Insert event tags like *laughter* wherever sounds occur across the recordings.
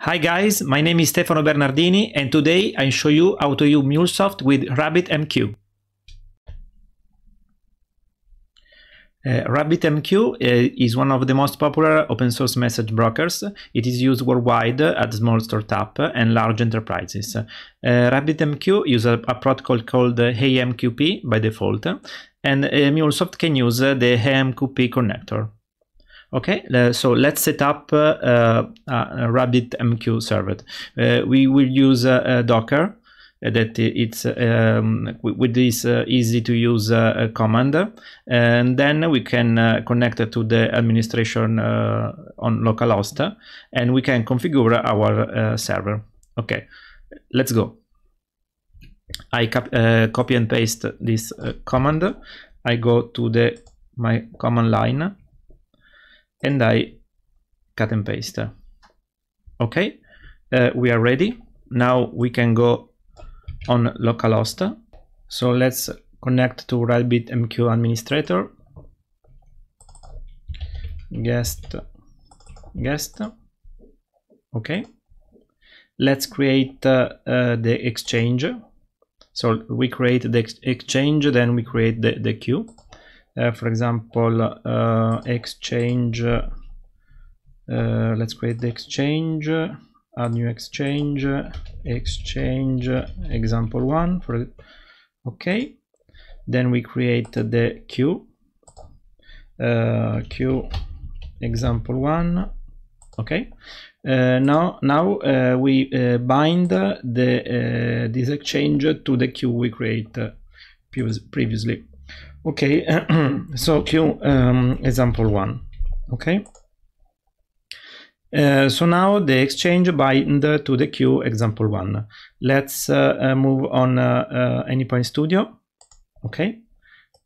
Hi guys, my name is Stefano Bernardini and today I show you how to use MuleSoft with RabbitMQ. Uh, RabbitMQ uh, is one of the most popular open source message brokers. It is used worldwide at small startups and large enterprises. Uh, RabbitMQ uses a, a, protocol called AMQP by default, and uh, MuleSoft can use the AMQP connector. Okay, uh, so let's set up uh, uh, a RabbitMQ server. we will use Docker that it's um, with this uh, easy to use uh, command. And then we can uh, connect to the administration on localhost and we can configure our server. Okay let's go. I copy and paste this command. I go to the my command line and I cut and paste. Okay, uh, we are ready. Now we can go on localhost. So let's connect to RabbitMQ administrator. Guest, guest. Okay. Let's create uh, uh, the exchange. So we create the ex exchange, then we create the, the queue. Uh, for example uh, exchange uh, let's create the exchange add new exchange exchange example one for okay. Then we create the queue uh, queue example one okay. Uh, now now uh, we bind the this exchange to the queue we create previously okay *clears throat* so queue um, example one okay? Uh, so now the exchange bind to the queue example one. Let's uh, uh move on uh, uh, anypoint studio okay?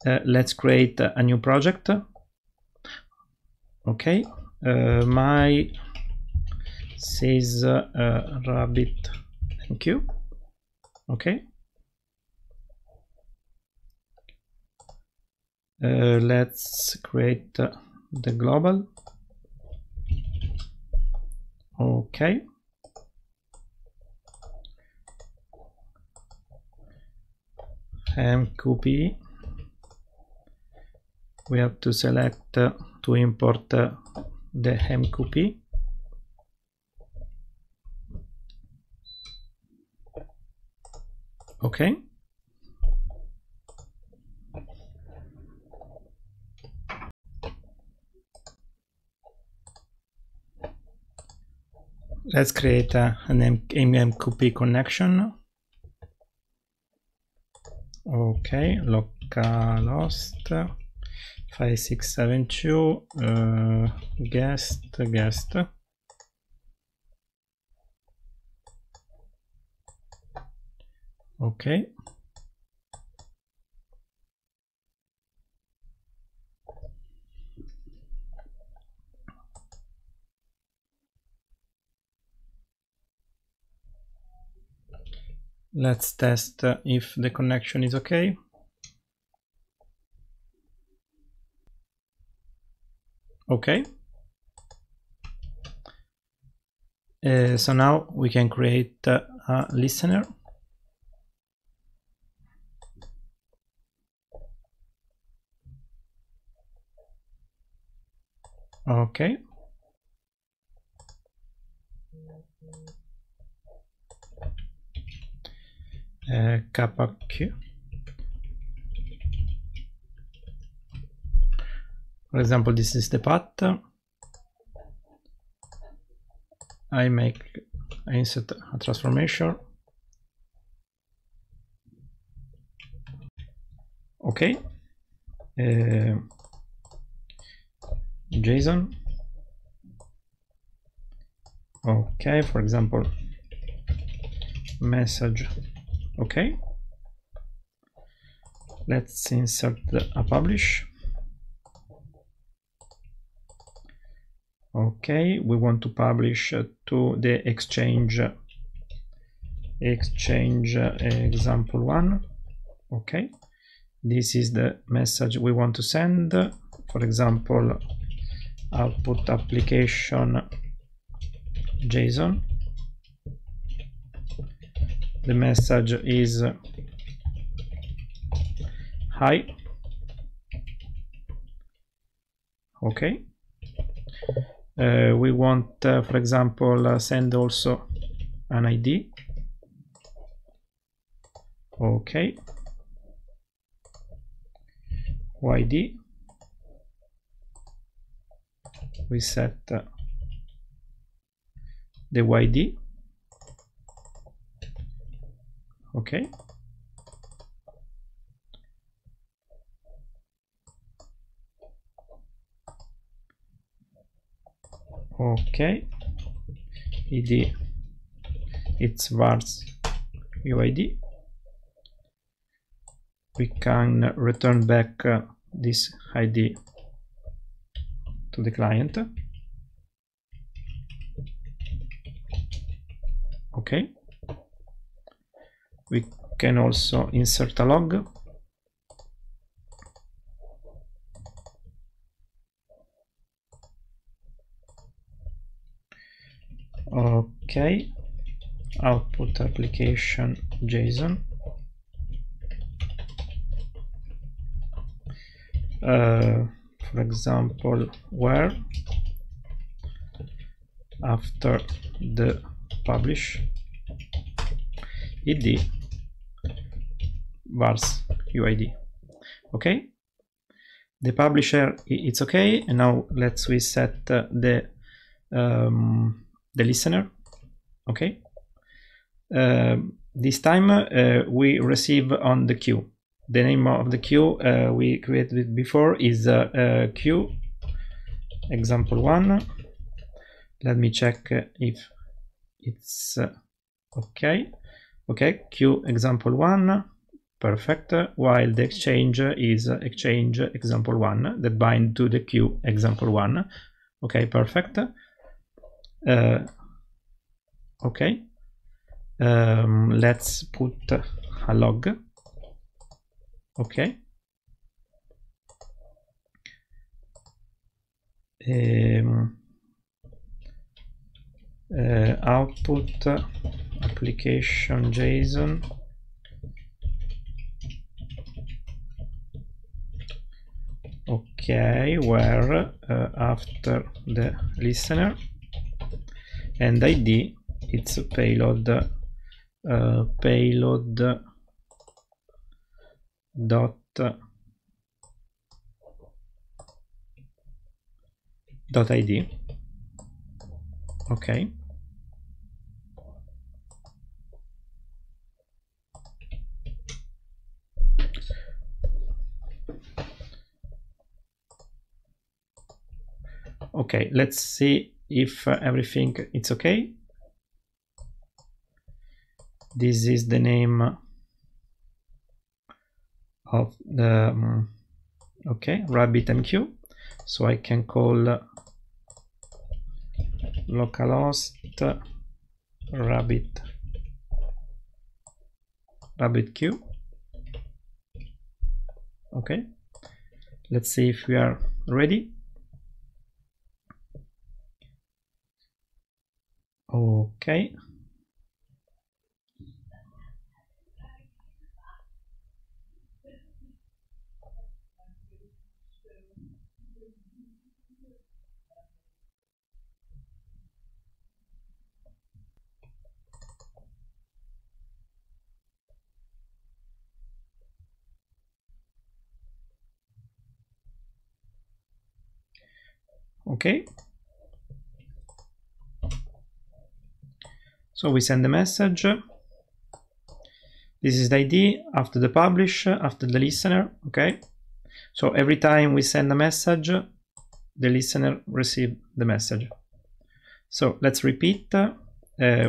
Let's create a new project okay? My says rabbit thank you okay uh, let's create uh, the global. Okay. Mqp we have to select uh, to import uh, the mqp okay let's create a, an AMQP connection. Okay, localhost 5672 uh, guest guest. Okay. Let's test if the connection is okay. Okay. Uh, so now we can create uh, a listener. Okay. Kappa q for example this is the path. I make I insert a transformation. Okay uh, JSON okay for example message okay. Let's insert a publish. Okay we want to publish to the exchange exchange uh, example one. Okay. This is the message we want to send. For example output application json the message is hi. Okay. Uh, we want uh, for example uh, send also an id okay. Yd we set uh, the yd okay. Okay. Id. It's vars uid we can return back uh, this id to the client. Okay we can also insert a log. Okay. Output application json. Uh, for example where? After the publish. Id vars uid okay? The publisher it's okay. And now let's reset uh, the um, the listener. Okay? Uh, this time uh, we receive on the queue. The name of the queue uh, we created before is uh, uh, queue. Example one. Let me check if it's okay. Okay queue example one perfect. While the exchange is exchange example one that bind to the queue example one. Okay perfect. Uh, okay. Um, let's put a log. Okay. Um, uh, output application json okay where uh, after the listener. And id it's a payload uh, payload dot dot id okay okay let's see if uh, everything it's okay. This is the name of the um, okay rabbitmq so i can call localhost rabbit rabbitq okay let's see if we are ready Okay. Okay. So we send the message. This is the ID after the publish, after the listener, okay? So every time we send a message, the listener receive the message. So let's repeat. Uh,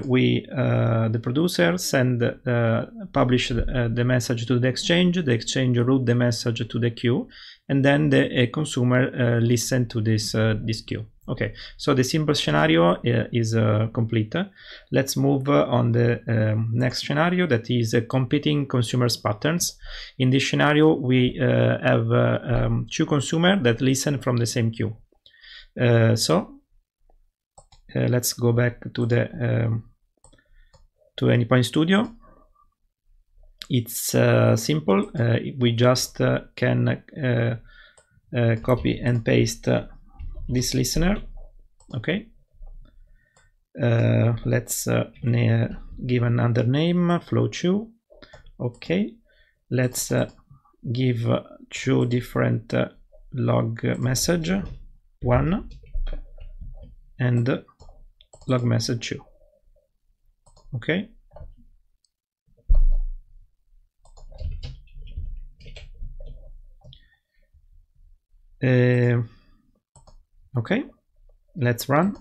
we, uh, the producer, send, uh, publish uh, the message to the exchange, the exchange route the message to the queue, and then the consumer uh, listen to this, uh, this queue. Okay, so the simple scenario uh, is uh, complete. Let's move uh, on the um, next scenario that is uh, competing consumers patterns. In this scenario, we uh, have uh, um, two consumers that listen from the same queue. so let's go back to the um, to AnyPoint Studio. it's simple. We just can copy and paste this listener. Okay. Uh, let's uh, give another name, flow2. Okay. Let's uh, give two different log message, one and log message two. Okay. Uh, okay, let's run.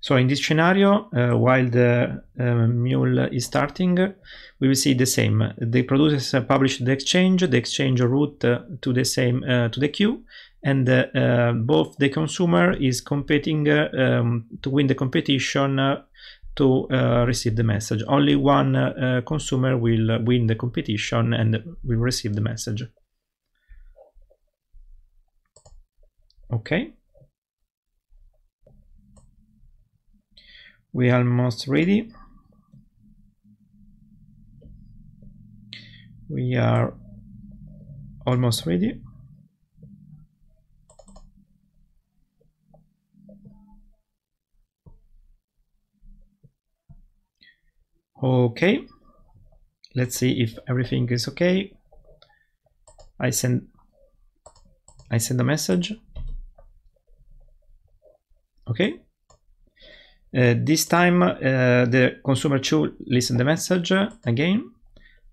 So in this scenario, uh, while the uh, mule is starting, we will see the same. The producers publish the exchange, the exchange route uh, to the same uh, to the queue, and uh, both the consumer is competing um, to win the competition to uh, receive the message. Only one uh, consumer will win the competition and will receive the message. Okay. We are almost ready. We are almost ready. okay let's see if everything is okay I send I send a message okay uh, this time uh, the consumer 2 listen the message again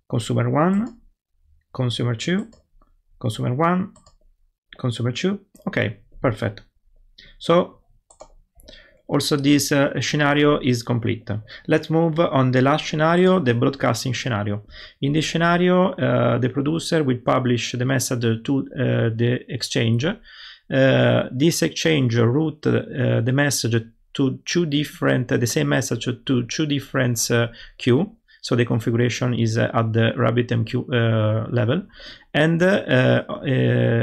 consumer 1 consumer 2 consumer 1 consumer 2 okay perfect so also this uh, scenario is complete. Let's move on the last scenario, the broadcasting scenario. In this scenario, uh, the producer will publish the message to uh, the exchange. Uh, this exchange route uh, the message to two different, the same message to two different uh, queue so the configuration is uh, at the RabbitMQ uh, level. And uh,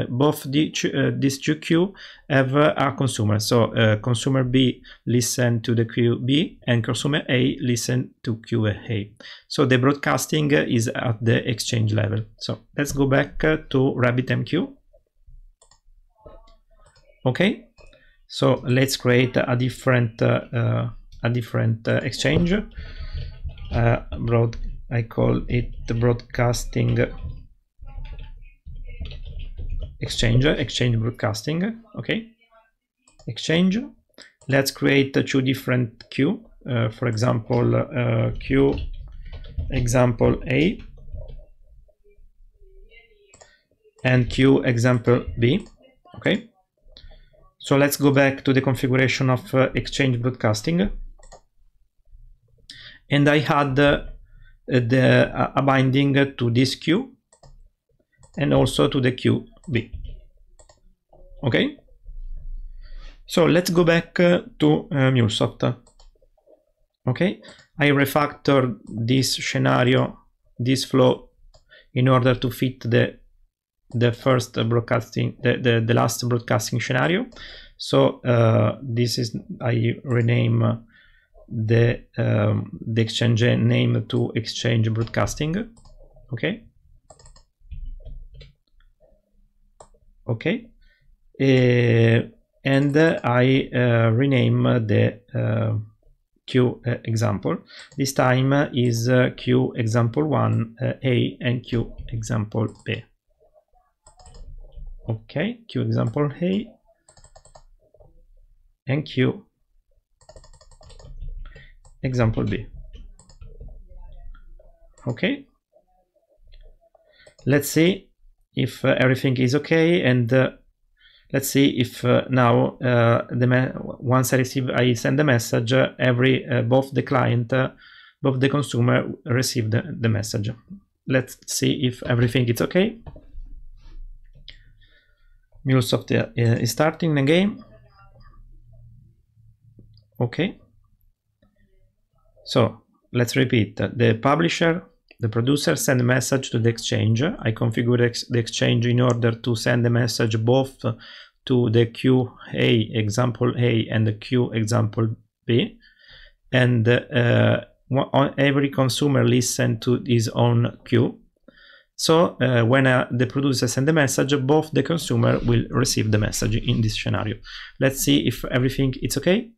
both the, these two queue have a consumer so consumer B listen to the queue B and consumer A listen to queue A. So the broadcasting is at the exchange level. So let's go back to RabbitMQ okay so let's create a different uh, a different uh, exchange. Uh, broad I call it the broadcasting exchange exchange broadcasting okay? Exchange. Let's create two different queue uh, for example uh, queue example A and queue example B okay so let's go back to the configuration of uh, exchange broadcasting and I had uh, the uh, a binding to this queue and also to the queue B. Okay, so let's go back uh, to uh, MuleSoft. Okay, I refactored this scenario, this flow, in order to fit the the first broadcasting, the, the, the last broadcasting scenario. So uh, this is I rename the um, the exchange name to exchange broadcasting. Okay? Okay? Uh, and I uh, rename the uh, uh, example. This time is uh, queue example 1 uh, A and queue example B okay queue example A and queue example B. Okay. Let's see if uh, everything is okay and uh, let's see if uh, now uh, the once I receive I send the message uh, every uh, both the client both the consumer receive the, the message let's see if everything is okay MuleSoft is starting the game okay so let's repeat. The publisher, the producer send a message to the exchange. I configure ex the exchange in order to send the message both to the queue A example A and the queue example B. And uh, every consumer listen to his own queue. So uh, when uh, the producer send the message, both the consumer will receive the message in this scenario. Let's see if everything is okay.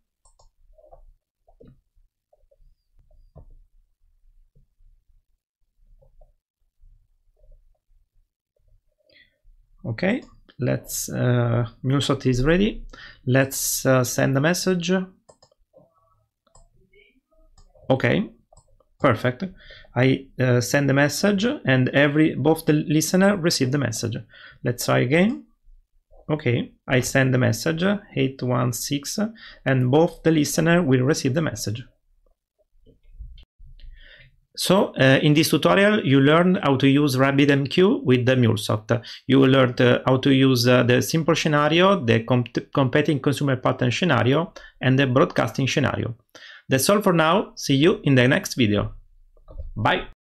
Okay, let's, uh, MuleSoft is ready. Let's uh, send a message. Okay, perfect. I uh, send a message and every both the listener receive the message. Let's try again. Okay, I send the message 816 and both the listener will receive the message. So uh, in this tutorial, you learned how to use RabbitMQ with the MuleSoft. You learned uh, how to use uh, the simple scenario, the competing consumer pattern scenario, and the broadcasting scenario. That's all for now. See you in the next video. Bye.